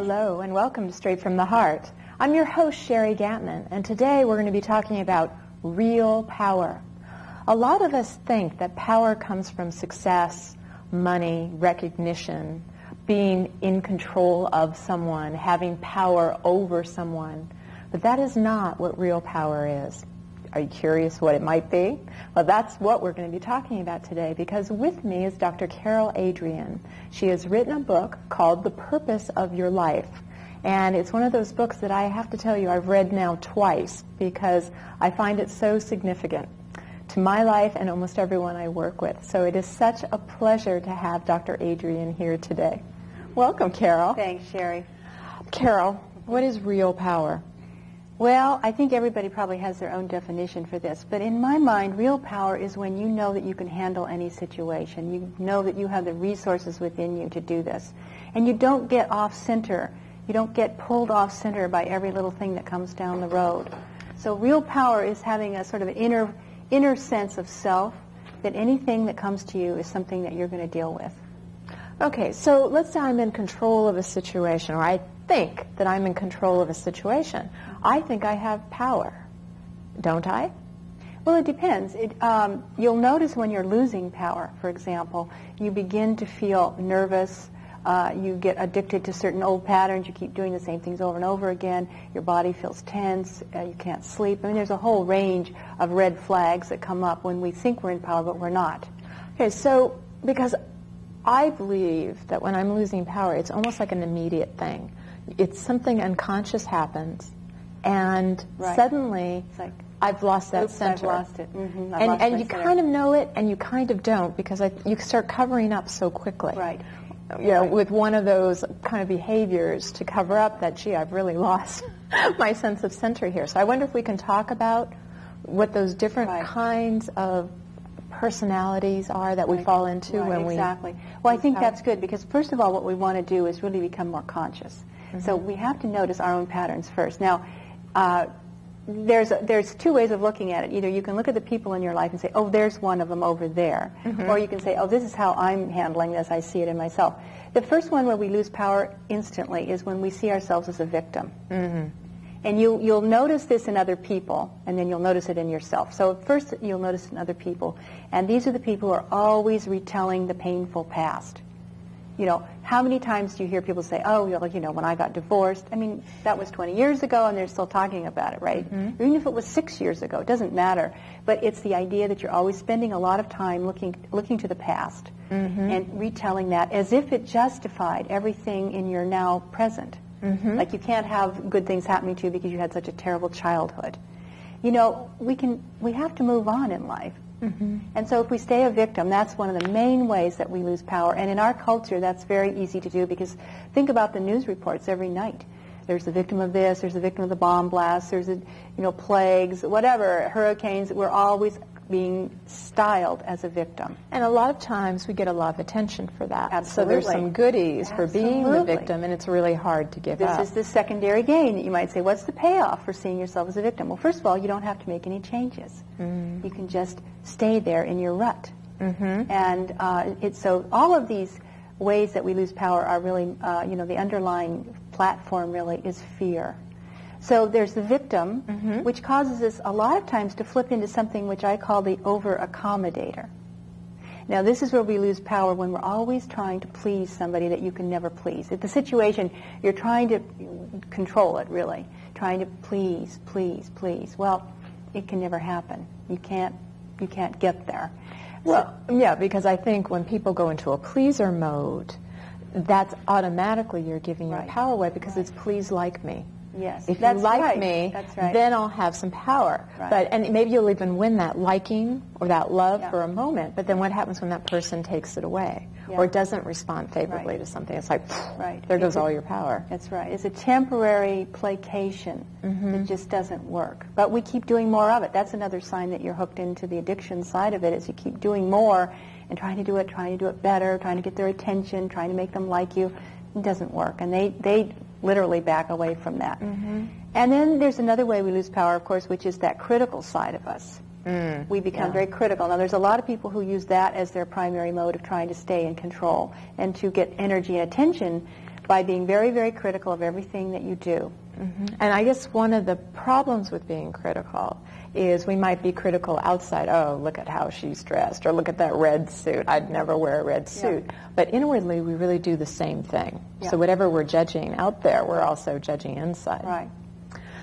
Hello and welcome to Straight from the Heart. I'm your host, Sheri Gantman, and today we're going to be talking about real power. A lot of us think that power comes from success, money, recognition, being in control of someone, having power over someone. But that is not what real power is. Are you curious what it might be? Well, that's what we're going to be talking about today because with me is Dr. Carol Adrienne. She has written a book called The Purpose of Your Life. And it's one of those books that I have to tell you I've read now twice because I find it so significant to my life and almost everyone I work with. So it is such a pleasure to have Dr. Adrienne here today. Welcome, Carol. Thanks, Sheri. Carol, what is real power? Well, I think everybody probably has their own definition for this, but in my mind, real power is when you know that you can handle any situation. You know that you have the resources within you to do this. And you don't get off center. You don't get pulled off center by every little thing that comes down the road. So real power is having a sort of inner, inner sense of self, that anything that comes to you is something that you're going to deal with. Okay, so let's say I'm in control of a situation, or I think that I'm in control of a situation. I think I have power, don't I? Well, it depends. It, um, you'll notice when you're losing power, for example, you begin to feel nervous. Uh, you get addicted to certain old patterns. You keep doing the same things over and over again. Your body feels tense. Uh, you can't sleep. I mean, there's a whole range of red flags that come up when we think we're in power, but we're not. Okay, so because I believe that when I'm losing power, it's almost like an immediate thing. It's something unconscious happens, and Right. suddenly like, I've lost that Oops, center. I've lost it. Mhm, I've and lost and you center. kind of know it, and you kind of don't because I, you start covering up so quickly. Right. You know, with one of those kind of behaviors to cover up that, gee, I've really lost my sense of center here. So I wonder if we can talk about what those different Right. kinds of personalities are that we Right. fall into Right, when we exactly. Well, I think that's good because first of all, what we want to do is really become more conscious. So Mm-hmm. we have to notice our own patterns first. Now, uh, there's there's two ways of looking at it. Either you can look at the people in your life and say, "Oh, there's one of them over there," Mm-hmm. or you can say, "Oh, this is how I'm handling this. I see it in myself." The first one where we lose power instantly is when we see ourselves as a victim. And you, you'll notice this in other people, and then you'll notice it in yourself. So first you'll notice it in other people. And these are the people who are always retelling the painful past. You know, how many times do you hear people say, oh, well, you know, when I got divorced, I mean, that was 20 years ago, and they're still talking about it, right? Or even if it was six years ago, it doesn't matter. But it's the idea that you're always spending a lot of time looking, looking to the past mm-hmm. and retelling that as if it justified everything in your now present. Mm-hmm. Like you can't have good things happening to you because you had such a terrible childhood. You know, we can we have to move on in life. Mm-hmm. And so if we stay a victim, that's one of the main ways that we lose power. And in our culture, that's very easy to do because think about the news reports every night. There's the victim of this, there's the victim of the bomb blast, there's, a, you know, plagues, whatever, hurricanes. We're always being styled as a victim. And a lot of times we get a lot of attention for that. Absolutely. So there's some goodies for being the victim, and it's really hard to give This up. This is the secondary gain that you might say, what's the payoff for seeing yourself as a victim? Well, first of all, you don't have to make any changes. You can just stay there in your rut. Mm-hmm. And uh, it's so all of these ways that we lose power are really, uh, you know, the underlying platform really is fear. So there's the victim, mm-hmm. which causes us a lot of times to flip into something which I call the over-accommodator. Now, this is where we lose power when we're always trying to please somebody that you can never please. If the situation, you're trying to control it, really, trying to please, please, please. Well, it can never happen. You can't, you can't get there. Well, yeah, because I think when people go into a pleaser mode, that's automatically you're giving your power away because Right. it's please like me. Yes, If that's you like right. me, That's right. then I'll have some power. Right. But and maybe you'll even win that liking or that love Yeah. for a moment. But then what happens when that person takes it away Yeah. or doesn't respond favorably to something? It's like Right. there goes It's all your power. That's right. It's a temporary placation Mm-hmm. that just doesn't work. But we keep doing more of it. That's another sign that you're hooked into the addiction side of it is you keep doing more and trying to do it, trying to do it better, trying to get their attention, trying to make them like you. It doesn't work. And they, they literally back away from that. Mm-hmm. And then there's another way we lose power, of course, which is that critical side of us. we become yeah. very critical. Now, there's a lot of people who use that as their primary mode of trying to stay in control and to get energy and attention by being very, very critical of everything that you do. Mm-hmm. And I guess one of the problems with being critical is we might be critical outside. Oh, look at how she's dressed, or look at that red suit. I'd never wear a red suit. Yeah. But inwardly, we really do the same thing. Yeah. So whatever we're judging out there, we're also judging inside. Right.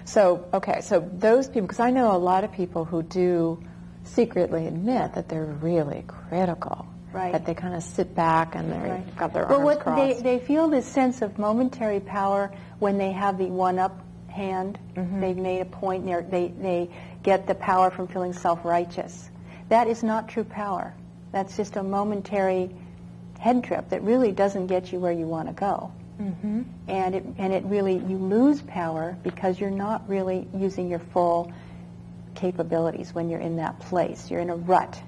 So okay, so those people, because I know a lot of people who do secretly admit that they're really critical. Right. That they kind of sit back and they've right. got their well, arms what crossed. They, they feel this sense of momentary power when they have the one-up hand. Mm-hmm. They've made a point. They they get the power from feeling self-righteous. That is not true power. That's just a momentary head trip that really doesn't get you where you want to go. Mm-hmm. And it and it really you lose power because you're not really using your full capabilities when you're in that place. You're in a rut.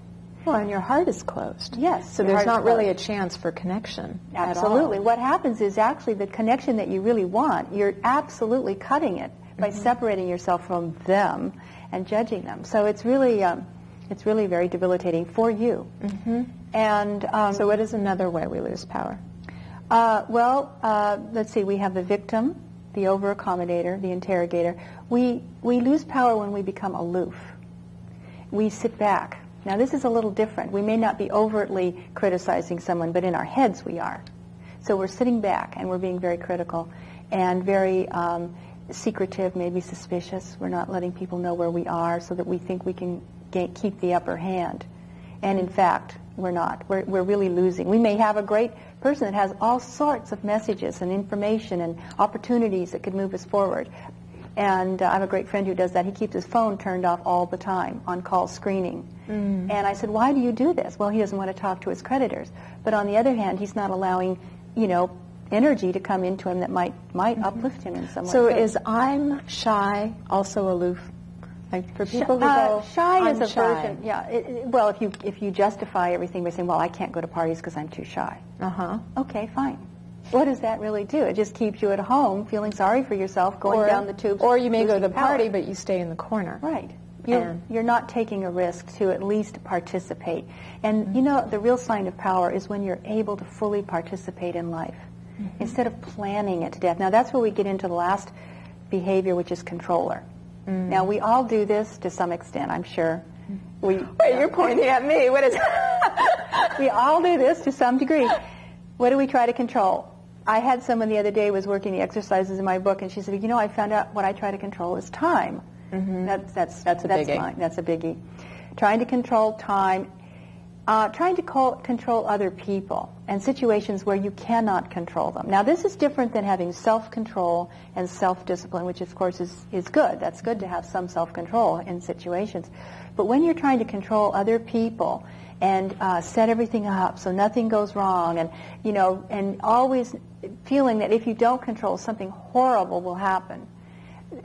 Well, and your heart is closed. Yes. So there's not really a chance for connection. Absolutely. What happens is actually the connection that you really want, you're absolutely cutting it by mm-hmm. separating yourself from them and judging them. So it's really, um, it's really very debilitating for you. Mm-hmm. And um, so, what is another way we lose power? Uh, well, uh, let's see. We have the victim, the over-accommodator, the interrogator. We we lose power when we become aloof. We sit back now this is a little different. We may not be overtly criticizing someone, but in our heads we are. So we're sitting back and we're being very critical and very um, secretive, maybe suspicious. We're not letting people know where we are so that we think we can get, keep the upper hand. And in fact, we're not. We're, we're really losing. We may have a great person that has all sorts of messages and information and opportunities that could move us forward. And uh, I have a great friend who does that. He keeps his phone turned off all the time on call screening. Mm. And I said, why do you do this? Well, he doesn't want to talk to his creditors. But on the other hand, he's not allowing, you know, energy to come into him that might might mm-hmm. uplift him in some way. So is I'm shy also aloof? Like for people who uh, go, shy is a shy. version. Yeah. It, it, well, if you if you justify everything by saying, well, I can't go to parties because I'm too shy. Uh huh. Okay, fine what does that really do? It just keeps you at home feeling sorry for yourself, going or, down the tubes. Or you may go to the power. party, but you stay in the corner. Right. You're, you're, not taking a risk to at least participate. And mm-hmm. you know, the real sign of power is when you're able to fully participate in life mm-hmm. instead of planning it to death. Now, that's where we get into the last behavior, which is controller. Mm-hmm. Now, we all do this to some extent, I'm sure. We, Wait, you're pointing at me. What is We all do this to some degree. What do we try to control? I had someone the other day was working the exercises in my book, and she said, "You know, I found out what I try to control is time. Mm-hmm. That's that's that's a that's biggie. Mine. That's a biggie. Trying to control time, uh, trying to call, control other people and situations where you cannot control them. Now, this is different than having self-control and self-discipline, which of course is is good. That's good to have some self-control in situations. But when you're trying to control other people and uh, set everything up so nothing goes wrong and you know and always feeling that if you don't control something horrible will happen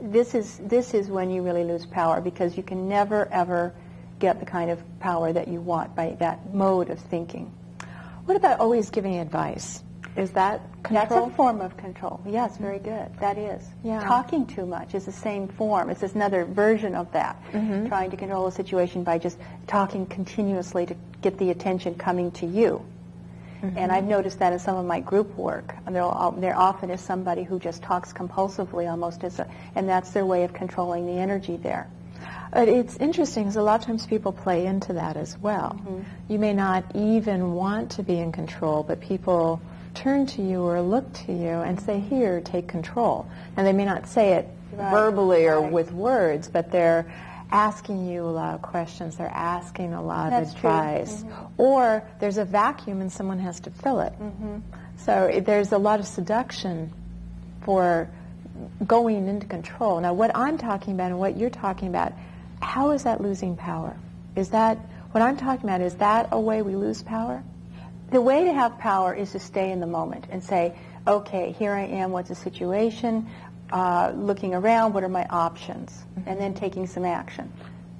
this is this is when you really lose power because you can never ever get the kind of power that you want by that mode of thinking what about always giving advice is that control? That's a form of control. Yes, very good. That is. Yeah. Talking too much is the same form. It's just another version of that. Mm-hmm. Trying to control a situation by just talking continuously to get the attention coming to you. Mm-hmm. And I've noticed that in some of my group work. And there, there often is somebody who just talks compulsively almost as a, and that's their way of controlling the energy there. But it's interesting because a lot of times people play into that as well. Mm-hmm. You may not even want to be in control, but people turn to you or look to you and say, here, take control. And they may not say it right. verbally or right. with words, but they're asking you a lot of questions. They're asking a lot That's of advice. Mm-hmm. Or there's a vacuum and someone has to fill it. Mm-hmm. So it, there's a lot of seduction for going into control. Now, what I'm talking about and what you're talking about, how is that losing power? Is that, what I'm talking about, is that a way we lose power? the way to have power is to stay in the moment and say, okay, here I am, what's the situation, uh, looking around, what are my options, mm-hmm. and then taking some action.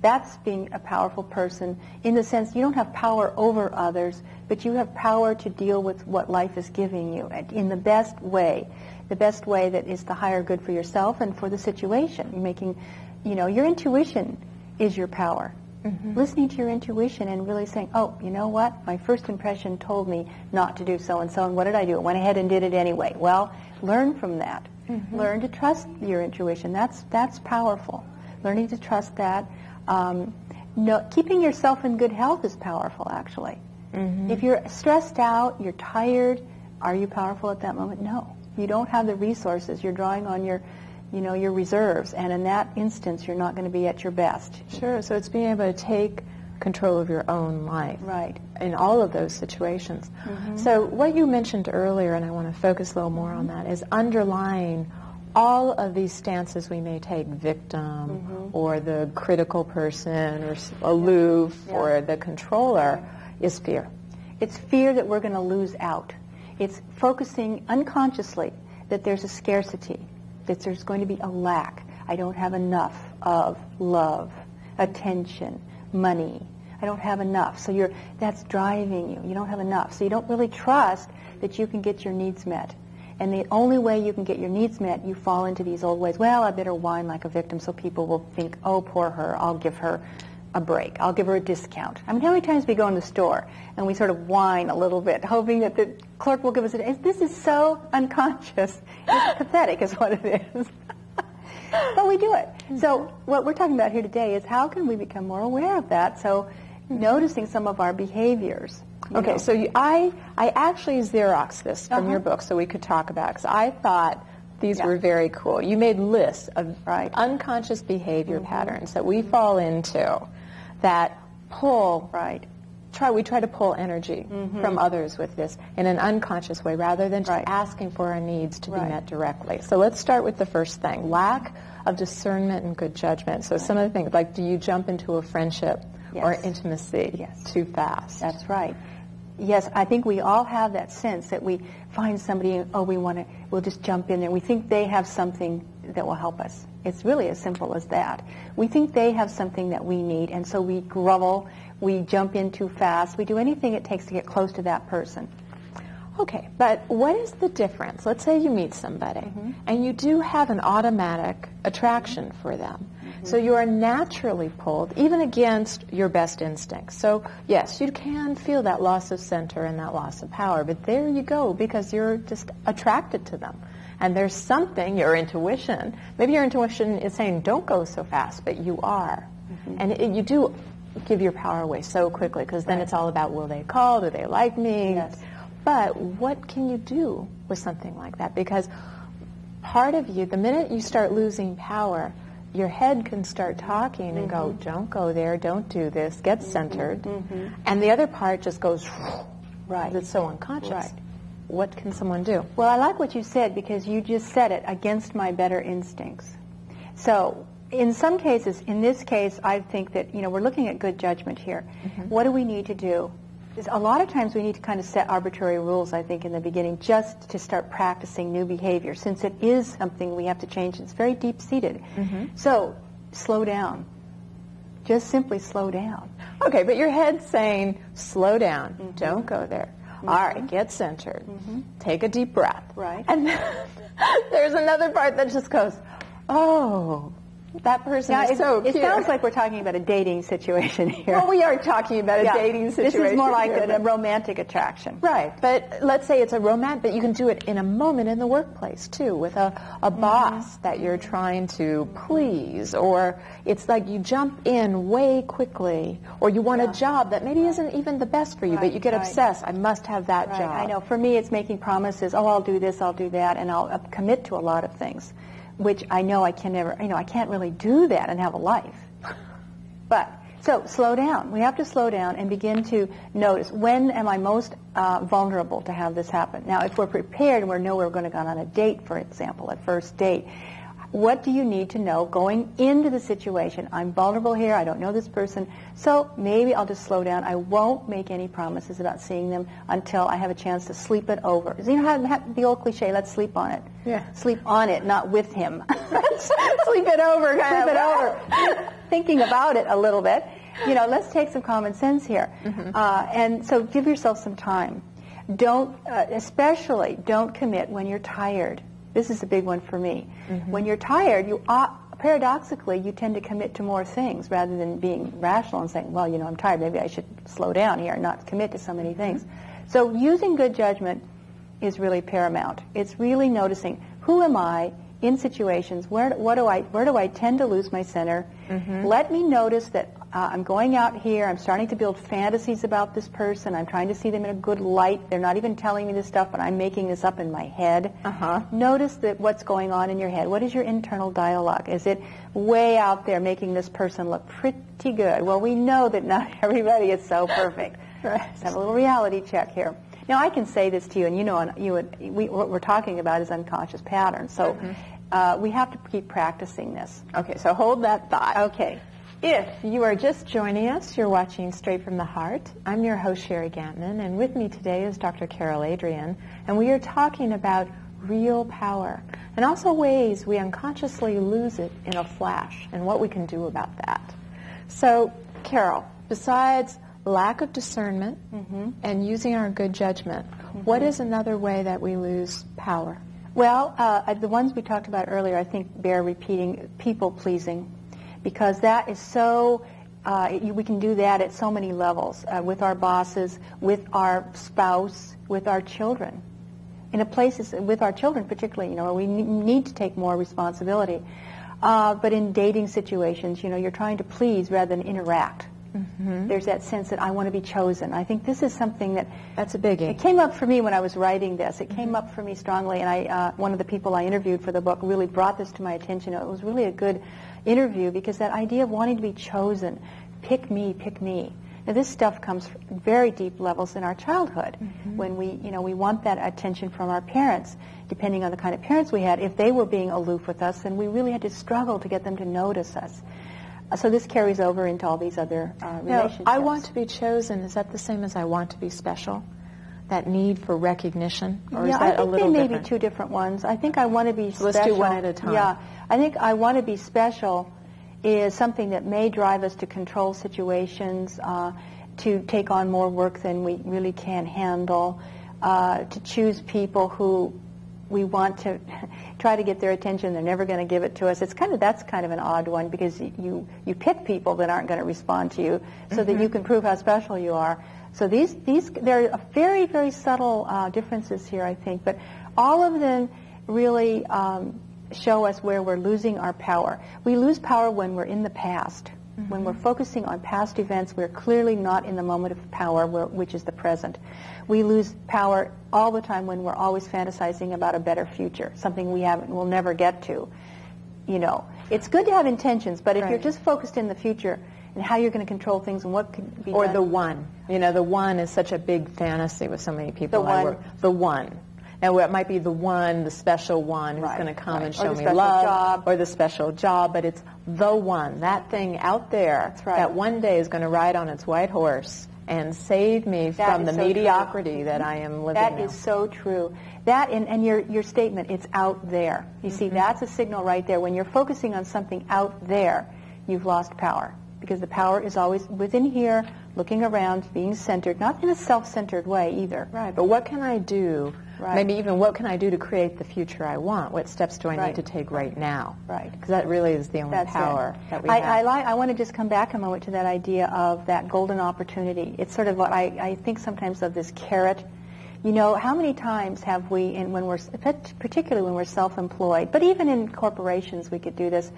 That's being a powerful person in the sense you don't have power over others, but you have power to deal with what life is giving you in the best way, the best way that is the higher good for yourself and for the situation. You're making, you know, your intuition is your power. Mm-hmm. Listening to your intuition and really saying, oh, you know what? My first impression told me not to do so and so, and what did I do? I went ahead and did it anyway. Well, learn from that. Mm-hmm. Learn to trust your intuition. That's, that's powerful. Learning to trust that. Um, no, keeping yourself in good health is powerful, actually. Mm-hmm. If you're stressed out, you're tired, are you powerful at that moment? No. You don't have the resources. You're drawing on your you know, your reserves. And in that instance, you're not going to be at your best. Sure. So it's being able to take control of your own life. Right. In all of those situations. Mm-hmm. So what you mentioned earlier, and I want to focus a little more on that, is underlying all of these stances we may take, victim mm-hmm. or the critical person or aloof yeah. or the controller, is fear. It's fear that we're going to lose out. It's focusing unconsciously that there's a scarcity that there's going to be a lack. I don't have enough of love, attention, money. I don't have enough. So you're, that's driving you. You don't have enough. So you don't really trust that you can get your needs met. And the only way you can get your needs met, you fall into these old ways. Well, I better whine like a victim so people will think, oh, poor her, I'll give her a break. I'll give her a discount. I mean, how many times we go in the store and we sort of whine a little bit, hoping that the clerk will give us a. This is so unconscious. It's pathetic, is what it is. but we do it. So what we're talking about here today is how can we become more aware of that? So noticing some of our behaviors. Okay, know. so you, I I actually Xerox this from uh-huh. your book so we could talk about because I thought these yeah. were very cool. You made lists of right. unconscious behavior mm-hmm. patterns that we fall into that pull, right, try, we try to pull energy mm-hmm. from others with this in an unconscious way rather than just right. asking for our needs to right. be met directly. So let's start with the first thing, lack of discernment and good judgment. So right. some of the things, like do you jump into a friendship yes. or intimacy yes. too fast? That's right. Yes, I think we all have that sense that we find somebody, oh, we want to, we'll just jump in there. We think they have something that will help us. It's really as simple as that. We think they have something that we need, and so we grovel, we jump in too fast, we do anything it takes to get close to that person. Okay, but what is the difference? Let's say you meet somebody mm-hmm. and you do have an automatic attraction mm-hmm. for them. Mm-hmm. So you are naturally pulled, even against your best instincts. So yes, you can feel that loss of center and that loss of power, but there you go because you're just attracted to them and there's something, your intuition, maybe your intuition is saying, don't go so fast, but you are. Mm-hmm. And it, you do give your power away so quickly because then right. it's all about will they call, do they like me? Yes. But what can you do with something like that? Because part of you, the minute you start losing power, your head can start talking mm-hmm. and go, mm-hmm. don't go there, don't do this, get mm-hmm. centered. Mm-hmm. And the other part just goes, right. It's so unconscious. Right what can someone do? Well, I like what you said because you just said it against my better instincts. So in some cases, in this case, I think that, you know, we're looking at good judgment here. Mm-hmm. What do we need to do? A lot of times we need to kind of set arbitrary rules, I think, in the beginning, just to start practicing new behavior, since it is something we have to change. It's very deep-seated. Mm-hmm. So slow down. Just simply slow down. Okay, but your head's saying, slow down. Mm-hmm. Don't go there. Mm-hmm. All right, get centered. Mm-hmm. Take a deep breath. Right. And there's another part that just goes, oh, that person now, is so cute. It sounds like we're talking about a dating situation here. Well, we are talking about a yeah. dating situation. This is more like a, a, romantic attraction. Right. But let's say it's a romantic, but you can do it in a moment in the workplace, too, with a, a mm-hmm. boss that you're trying to please. Or it's like you jump in way quickly. Or you want yeah. a job that maybe isn't even the best for you, right. but you get right. obsessed. I must have that right. job. I know. For me, it's making promises. Oh, I'll do this, I'll do that, and I'll uh, commit to a lot of things which I know I can never, you know, I can't really do that and have a life. But, so slow down. We have to slow down and begin to notice when am I most uh, vulnerable to have this happen. Now, if we're prepared and we know we're going to go on a date, for example, a first date, what do you need to know going into the situation? I'm vulnerable here. I don't know this person. So maybe I'll just slow down. I won't make any promises about seeing them until I have a chance to sleep it over. You know how the old cliche, let's sleep on it. Yeah. Sleep on it, not with him. sleep it over. Sleep it over. Thinking about it a little bit. You know, let's take some common sense here. Mm-hmm. Uh, and so give yourself some time. Don't, uh, especially, don't commit when you're tired this is a big one for me. Mm-hmm. When you're tired, you paradoxically, you tend to commit to more things rather than being rational and saying, well, you know, I'm tired. Maybe I should slow down here and not commit to so many things. So using good judgment is really paramount. It's really noticing who am I in situations where what do I where do I tend to lose my center? Mm-hmm. Let me notice that uh, I'm going out here. I'm starting to build fantasies about this person. I'm trying to see them in a good light. They're not even telling me this stuff, but I'm making this up in my head. Uh-huh. Notice that what's going on in your head. What is your internal dialogue? Is it way out there making this person look pretty good? Well, we know that not everybody is so perfect. right. Let's have a little reality check here. Now, I can say this to you, and you know, you would, we, what we're talking about is unconscious patterns. So mm-hmm. uh, we have to keep practicing this. Okay, so hold that thought. Okay. If you are just joining us, you're watching Straight from the Heart. I'm your host, Sheri Gantman, and with me today is Dr. Carol Adrienne, and we are talking about real power and also ways we unconsciously lose it in a flash and what we can do about that. So, Carol, besides lack of discernment mm-hmm. and using our good judgment. Mm-hmm. What is another way that we lose power? Well, uh, the ones we talked about earlier, I think bear repeating. People pleasing, because that is so. Uh, we can do that at so many levels uh, with our bosses, with our spouse, with our children. In a places with our children, particularly, you know, we need to take more responsibility. Uh, but in dating situations, you know, you're trying to please rather than interact. Mm-hmm. There's that sense that I want to be chosen. I think this is something that that's a biggie. It came up for me when I was writing this. It mm-hmm. came up for me strongly, and I uh, one of the people I interviewed for the book really brought this to my attention. It was really a good interview because that idea of wanting to be chosen, pick me, pick me. Now this stuff comes from very deep levels in our childhood mm-hmm. when we, you know, we want that attention from our parents. Depending on the kind of parents we had, if they were being aloof with us, then we really had to struggle to get them to notice us. Uh, so this carries over into all these other uh, relationships. I want to be chosen. Is that the same as I want to be special? That need for recognition, or yeah, is that I think a little they may different? be two different ones. I think I want to be so special. Let's do one at a time. Yeah, I think I want to be special is something that may drive us to control situations, uh, to take on more work than we really can handle, uh, to choose people who we want to try to get their attention. They're never going to give it to us. It's kind of that's kind of an odd one because you you pick people that aren't going to respond to you so mm-hmm. that you can prove how special you are. So these these there are very very subtle uh, differences here, I think, but all of them really um, show us where we're losing our power. We lose power when we're in the past. Mm-hmm. When we're focusing on past events, we're clearly not in the moment of power, which is the present. We lose power all the time when we're always fantasizing about a better future, something we haven't, will never get to. You know, it's good to have intentions, but if right. you're just focused in the future and how you're going to control things and what could be or done. the one, you know, the one is such a big fantasy with so many people. The one, the one. Now, it might be the one, the special one who's right, going to come right. and show me love, job. or the special job, but it's the one, that thing out there right. that one day is going to ride on its white horse and save me that from the so mediocrity true. that I am living That now. is so true. That and, and your, your statement, it's out there. You mm-hmm. see, that's a signal right there. When you're focusing on something out there, you've lost power because the power is always within here, looking around, being centered, not in a self-centered way either. Right, but what can I do? Right. Maybe even what can I do to create the future I want? What steps do I right. need to take right now? Right. Because that really is the only That's power it. that we I, have. I, like, I want to just come back a moment to that idea of that golden opportunity. It's sort of what I, I think sometimes of this carrot. You know, how many times have we, in, when we're, particularly when we're self-employed, but even in corporations we could do this,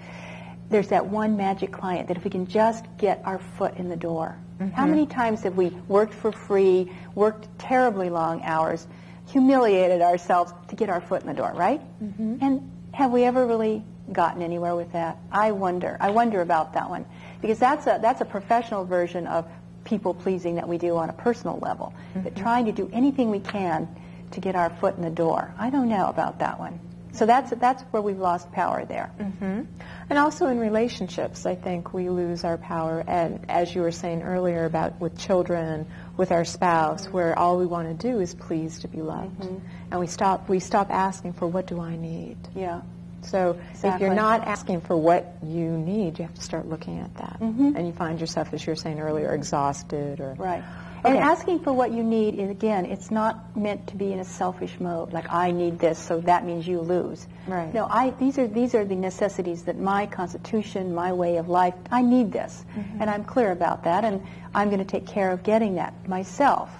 there's that one magic client that if we can just get our foot in the door. Mm-hmm. How many times have we worked for free, worked terribly long hours, humiliated ourselves to get our foot in the door, right? Mm-hmm. And have we ever really gotten anywhere with that? I wonder. I wonder about that one because that's a that's a professional version of people pleasing that we do on a personal level. Mm-hmm. But trying to do anything we can to get our foot in the door. I don't know about that one. So that's that's where we've lost power there. Mm-hmm. And also in relationships, I think we lose our power. And as you were saying earlier about with children, with our spouse, mm-hmm. where all we want to do is please to be loved, mm-hmm. and we stop we stop asking for what do I need. Yeah. So exactly. if you're not asking for what you need, you have to start looking at that, mm-hmm. and you find yourself, as you were saying earlier, exhausted or right. And asking for what you need is, again, it's not meant to be in a selfish mode, like I need this, so that means you lose. Right. No, I, these, are, these are the necessities that my constitution, my way of life, I need this. Mm-hmm. And I'm clear about that, and I'm going to take care of getting that myself.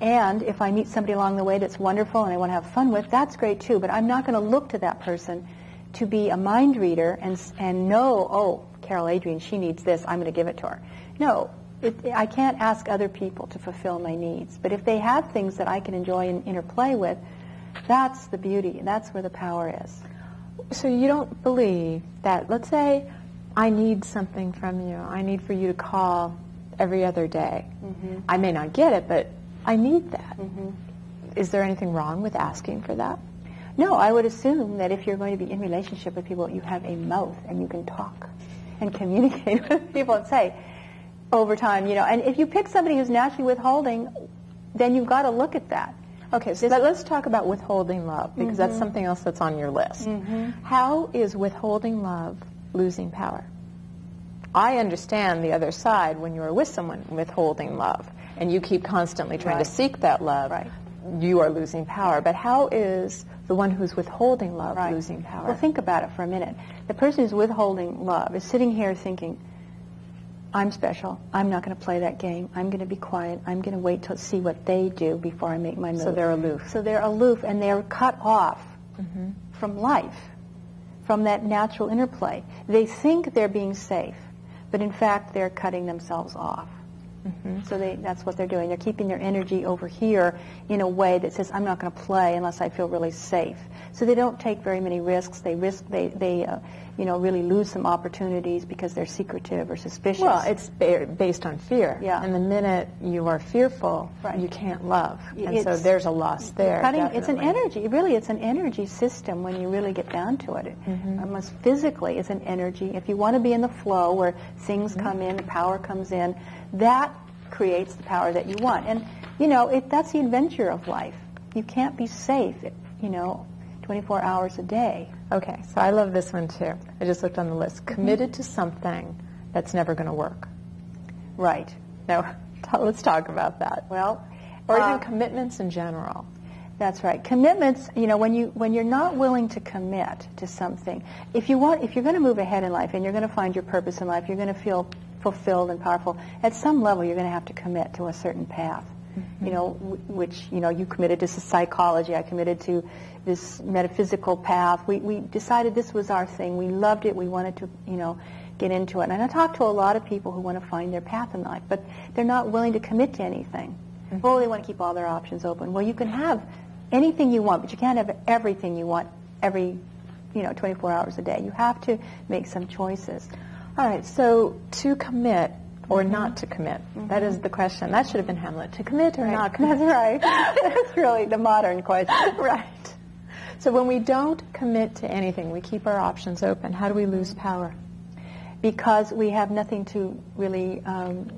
And if I meet somebody along the way that's wonderful and I want to have fun with, that's great too. But I'm not going to look to that person to be a mind reader and, and know, oh, Carol Adrienne, she needs this, I'm going to give it to her. No, it, I can't ask other people to fulfill my needs. But if they have things that I can enjoy and interplay with, that's the beauty. That's where the power is. So you don't believe that, let's say, I need something from you. I need for you to call every other day. Mm-hmm. I may not get it, but I need that. Mm-hmm. Is there anything wrong with asking for that? No, I would assume that if you're going to be in relationship with people, you have a mouth and you can talk and communicate with people and say over time, you know. And if you pick somebody who's naturally withholding, then you've got to look at that. Okay, so let, us talk about withholding love because that's mm-hmm. something else that's on your list. Mm-hmm. How is withholding love losing power? I understand the other side when you are with someone withholding love and you keep constantly trying Right. to seek that love. Right. You are losing power. But how is the one who's withholding love Right. losing power? Well, think about it for a minute. The person who's withholding love is sitting here thinking, I'm special. I'm not going to play that game. I'm going to be quiet. I'm going to wait to see what they do before I make my move. So they're aloof. So they're aloof and they're cut off mm-hmm. from life, from that natural interplay. They think they're being safe, but in fact they're cutting themselves off. So they, that's what they're doing. They're keeping their energy over here in a way that says, I'm not going to play unless I feel really safe. So they don't take very many risks. They risk, they, they uh, you know, really lose some opportunities because they're secretive or suspicious. Well, it's ba- based on fear. Yeah. And the minute you are fearful, Right. you can't love. And so there's a loss there. Cutting, it's an energy. Really, it's an energy system when you really get down to it. Mm-hmm. Almost physically, it's an energy. If you want to be in the flow where things Mm-hmm. come in, power comes in, that creates the power that you want. And, you know, it, that's the adventure of life. You can't be safe, you know, 24 hours a day. Okay, so I love this one too. I just looked on the list. Mm-hmm. Committed to something that's never going to work. Right. Now, let's talk about that. Well, Or even uh, commitments in general. That's right. Commitments, you know, when you when you're not willing to commit to something, if you want if you're going to move ahead in life and you're going to find your purpose in life, you're going to feel fulfilled and powerful. At some level, you're going to have to commit to a certain path. Mm-hmm. You know, which you know, you committed to psychology. I committed to this metaphysical path. We we decided this was our thing. We loved it. We wanted to, you know, get into it. And I talk to a lot of people who want to find their path in life, but they're not willing to commit to anything. Mm-hmm. Oh, they want to keep all their options open. Well, you can have anything you want, but you can't have everything you want every, you know, 24 hours a day. You have to make some choices. All right, so to commit or Mm-hmm. not to commit, that is the question. That should have been Hamlet. To commit or not commit. That's right. That's really the modern question. right. So when we don't commit to anything, we keep our options open. How do we lose power? Because we have nothing to really, um,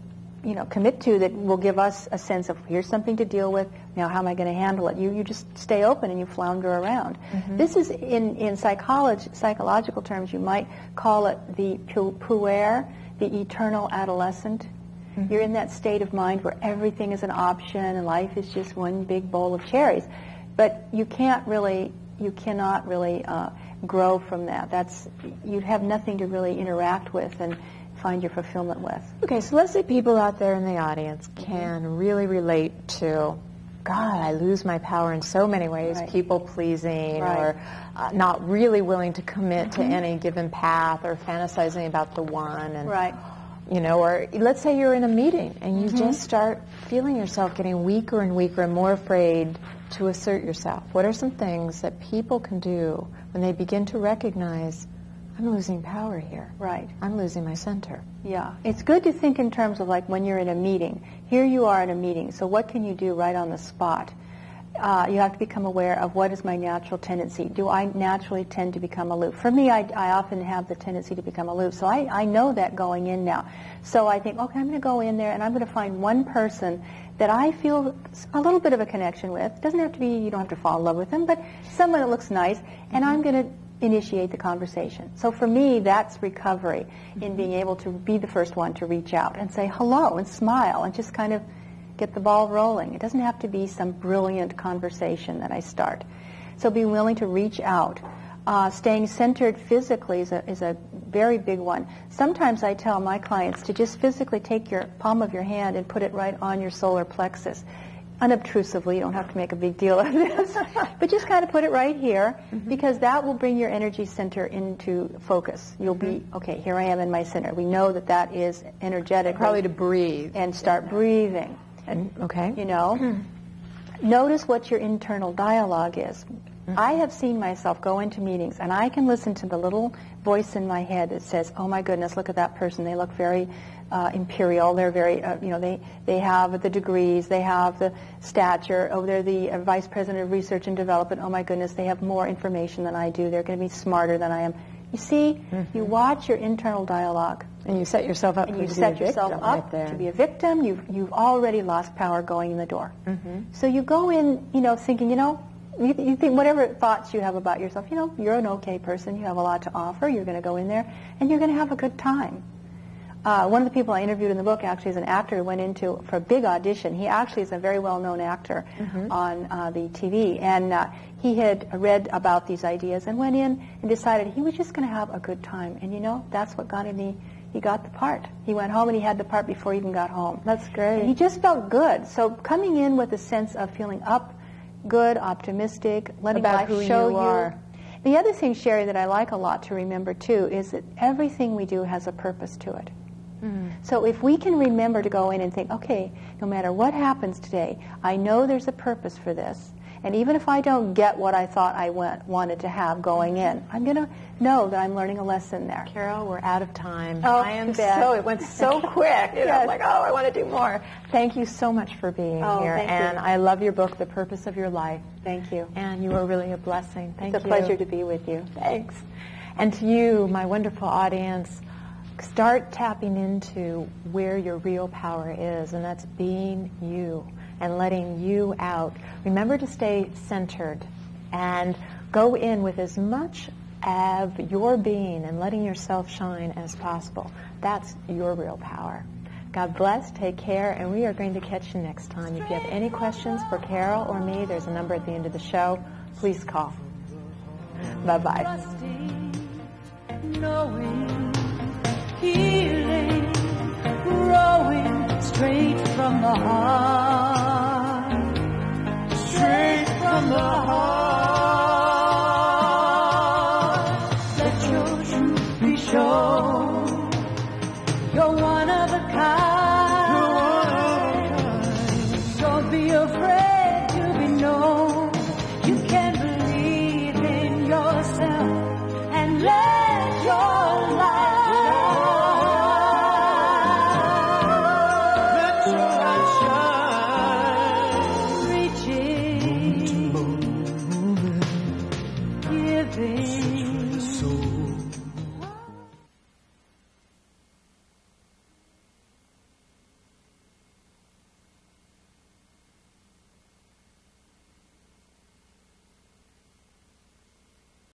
you know, commit to that will give us a sense of here's something to deal with. Now, how am I going to handle it? You you just stay open and you flounder around. This is in in psychology psychological terms. You might call it the puer, the eternal adolescent. You're in that state of mind where everything is an option and life is just one big bowl of cherries. But you can't really, you cannot really uh, grow from that. That's you have nothing to really interact with and find your fulfillment with. Okay, so let's say people out there in the audience mm-hmm. can really relate to, God, I lose my power in so many ways, Right. people pleasing Right. or uh, not really willing to commit to mm-hmm. any given path or fantasizing about the one. And, Right. You know, or let's say you're in a meeting and you mm-hmm. just start feeling yourself getting weaker and weaker and more afraid to assert yourself. What are some things that people can do when they begin to recognize, I'm losing power here. Right. I'm losing my center. Yeah. It's good to think in terms of like when you're in a meeting. Here you are in a meeting. So what can you do right on the spot? Uh, you have to become aware of what is my natural tendency. Do I naturally tend to become aloof? For me, I, I often have the tendency to become aloof. So I, I know that going in now. So I think, okay, I'm going to go in there and I'm going to find one person that I feel a little bit of a connection with. Doesn't have to be, you don't have to fall in love with them, but someone that looks nice. And I'm going to initiate the conversation. So for me, that's recovery in being able to be the first one to reach out and say hello and smile and just kind of get the ball rolling. It doesn't have to be some brilliant conversation that I start. So be willing to reach out. Uh, staying centered physically is a, is a very big one. Sometimes I tell my clients to just physically take your palm of your hand and put it right on your solar plexus unobtrusively. You don't have to make a big deal of this, but just kind of put it right here mm-hmm. because that will bring your energy center into focus. You'll mm-hmm. be okay. Here I am in my center. We know that that is energetic. Probably to breathe and start breathing. And okay, you know, mm-hmm. notice what your internal dialogue is. Mm-hmm. I have seen myself go into meetings and I can listen to the little voice in my head that says, "Oh my goodness, look at that person. They look very uh, imperial. They're very, uh, you know, they, they have the degrees, they have the stature. Oh, they're the uh, vice president of research and development. Oh my goodness, they have more information than I do. They're going to be smarter than I am. You see, mm-hmm. you watch your internal dialogue. And you set yourself up and you set yourself up right to be a victim. You've, you've already lost power going in the door. Mm-hmm. So you go in, you know, thinking, you know, you, you, think whatever thoughts you have about yourself, you know, you're an okay person. You have a lot to offer. You're going to go in there and you're going to have a good time. Uh, one of the people I interviewed in the book actually is an actor who went into for a big audition. He actually is a very well-known actor mm-hmm. on uh, the TV, and uh, he had read about these ideas and went in and decided he was just going to have a good time. And you know, that's what got him the he got the part. He went home and he had the part before he even got home. That's great. And he just felt good. So coming in with a sense of feeling up, good, optimistic, letting about life show you. Are. The other thing, Sheri, that I like a lot to remember too is that everything we do has a purpose to it. Mm-hmm. So if we can remember to go in and think, okay, no matter what happens today, I know there's a purpose for this. And even if I don't get what I thought I went, wanted to have going in, I'm going to know that I'm learning a lesson there. Carol, we're out of time. Oh, I am so, it went so quick. You know, yes. like, oh, I want to do more. Thank you so much for being oh, here. and you. I love your book, The Purpose of Your Life. Thank you. And you are really a blessing. Thank it's a you. pleasure to be with you. Thanks. And to you, my wonderful audience, start tapping into where your real power is, and that's being you and letting you out. Remember to stay centered and go in with as much of your being and letting yourself shine as possible. That's your real power. God bless, take care, and we are going to catch you next time. If you have any questions for Carol or me, there's a number at the end of the show. Please call. Bye-bye healing, growing straight from the heart,